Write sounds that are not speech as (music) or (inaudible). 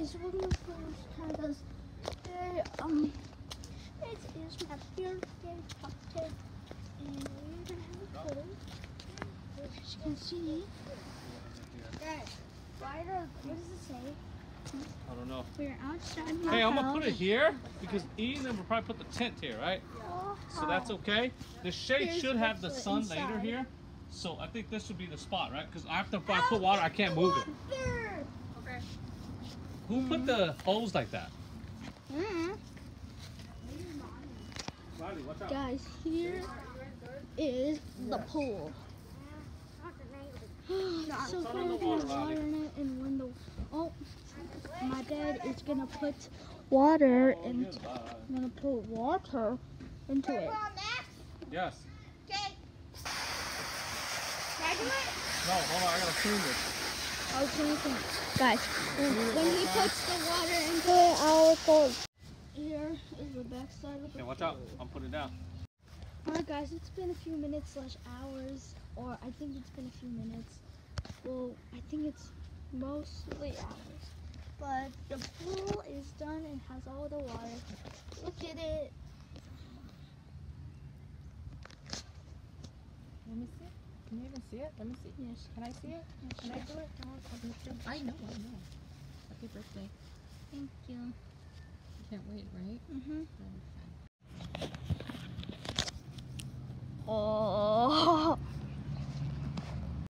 guys, we're gonna first because today, um, it is my birthday party, and gonna have a pool. As you can see, guys, why do, what does it say? I don't know. We're outside my Hey, I'm gonna put it here because Ian will probably put the tent here, right? So that's okay. The shade Here's should have the sun later here. So I think this would be the spot, right? Because after I put water, I can't move it. There. Who put the holes like that? Mm. Riley, watch out. Guys, here is the pool. (gasps) so far, in the we're gonna water, in it, and when the oh, my dad is gonna put water Oh, and goodbye. gonna put water into it. Yes. Okay. Can I do it? No, hold on. I gotta clean this. Okay, guys, when, when he puts the water into it, I'll go. Here is the back side of the Okay, watch out. I'm putting it down. Alright guys, it's been a few minutes slash hours, or I think it's been a few minutes. Well, I think it's mostly hours. But the pool is done and has all the water. Look at it. Let me see it. Can you even see it? Let me see. Yes. Can I see it? yes, Can I do it? I know, I know. Happy birthday. Thank you. You can't wait, right? Mm-hmm.